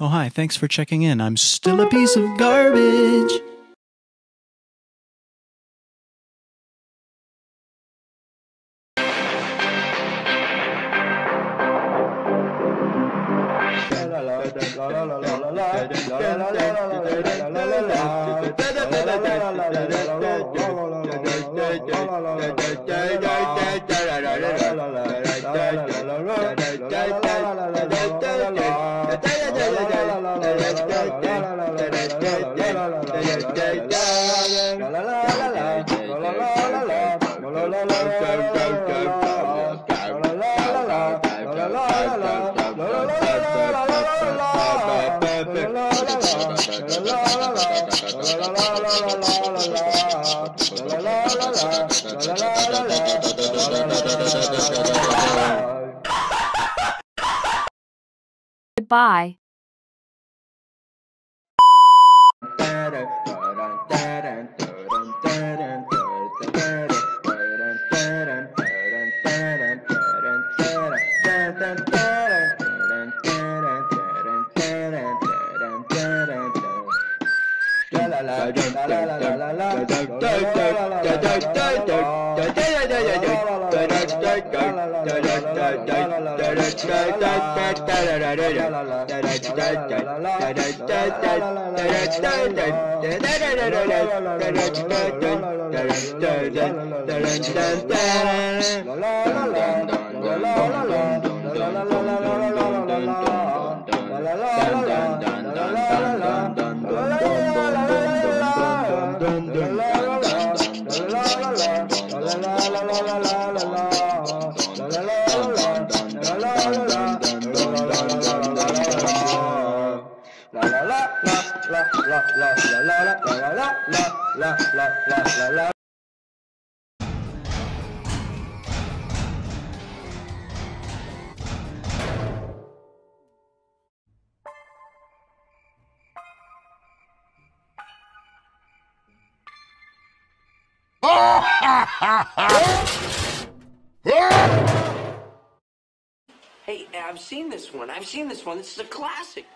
Oh, hi, thanks for checking in. I'm still a piece of garbage. la la la la Goodbye la la la la la Hey, I've seen this one. I've seen this one. This is a classic.